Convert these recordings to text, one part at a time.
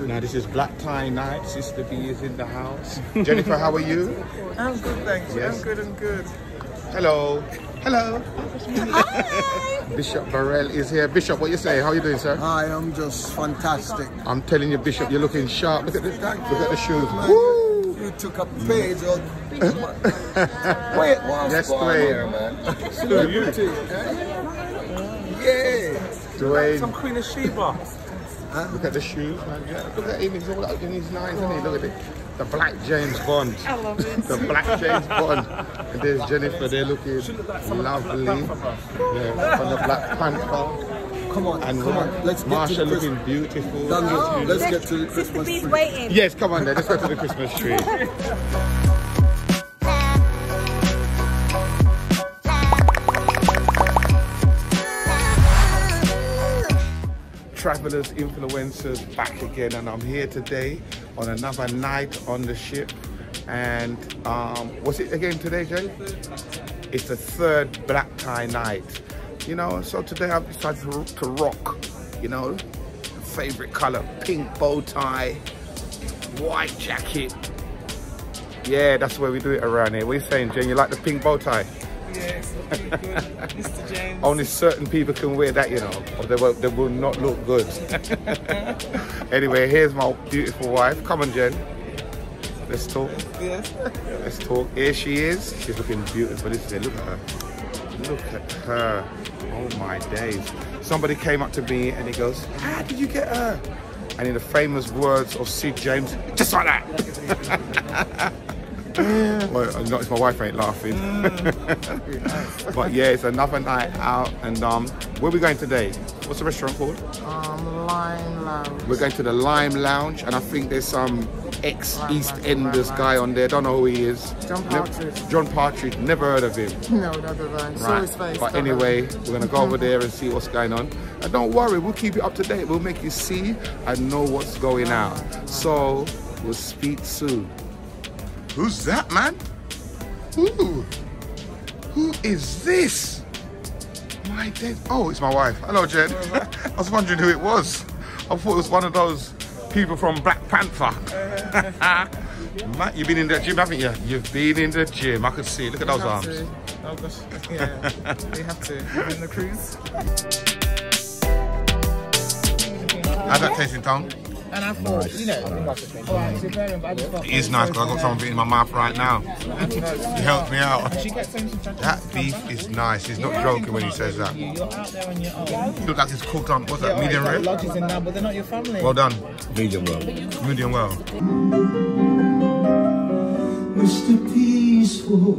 Now this is Black Tie Night. Sister B is in the house. Jennifer, how are you? I'm good, thanks. Yes. I'm good, I'm good. Hello. Hello. Hi. Bishop Burrell is here. Bishop, what you say? How you doing, sir? I am just fantastic. I'm telling you, Bishop, you're looking sharp. Look at the, look at the shoes. Woo! You took a page out. Wait, what's Yes, going Dwayne. here, man? Celebrity. Yeah. Dwayne, Some Queen of Sheba. Look at the shoes, man. Yeah, look at him. He's all out in his nines, isn't he? Look at it. The black James Bond. I love it. The black James Bond. And there's Jennifer. They're looking lovely. Yeah, from the Black Panther. Come on, And come on. Let's get Marsha to the looking Christmas. beautiful. Daniel, oh, let's get to the Christmas tree. waiting. Yes, come on then. Let's go to the Christmas tree. Travelers, influencers, back again, and I'm here today on another night on the ship. And um, what's it again today, Jay? It's the third black tie night. You know, so today I've decided to, to rock, you know, favorite color, pink bow tie, white jacket. Yeah, that's where we do it around here. What are you saying, Jen? You like the pink bow tie? Yes. Mr. James. Only certain people can wear that, you know, or they will, they will not look good. anyway, here's my beautiful wife. Come on, Jen. Let's talk. Yes. Let's talk. Here she is. She's looking beautiful. Look at her. Look at her. Oh my days. Somebody came up to me and he goes, How did you get her? And in the famous words of Sid James, just like that. well, I notice my wife ain't laughing. but yeah, it's another night out. And um, where are we going today? What's the restaurant called? Um, Lime Lounge. We're going to the Lime Lounge, and I think there's some ex-East Enders guy on there. Don't know who he is. John Partridge. John Partridge. Never heard of him. No, one. Show Right. face. But anyway, we're gonna go over there and see what's going on. And don't worry, we'll keep you up to date. We'll make you see and know what's going on. So we'll speak soon. Who's that, man? Who? Who is this? My dead. Oh, it's my wife. Hello, Jen. I was wondering who it was. I thought it was one of those people from Black Panther. Matt, you've been in the gym, haven't you? You've been in the gym. I could see. Look at those We have arms. to. Oh gosh, yeah, we have to. We're in the cruise. How's that tasting, Tom? And I thought, you know, oh, I'm preparing, but I just It is nice because I've got something in my mouth right now. It helped me out. She gets some judgment. That beef is nice. He's not joking when he says that. You, you're out there on your own. You look like it's cooked on, what's that, medium rare? Lodges in now, but they're not your family. Well done. Medium well. Medium well. Mr. Peaceful,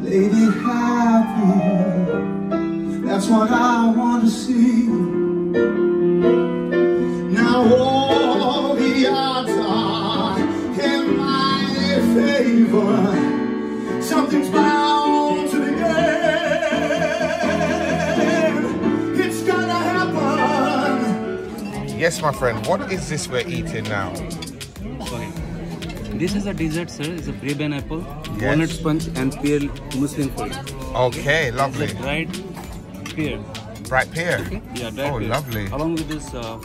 Lady Happy. That's what I want to see. Yes, my friend, what is this we're eating now? This is a dessert, sir. It's a Bramley apple, yes. walnut sponge, and pear muslin for Okay, lovely. It's dried pear. Dried pear? Okay. Yeah, dried oh, pear. lovely. Along with this. Uh...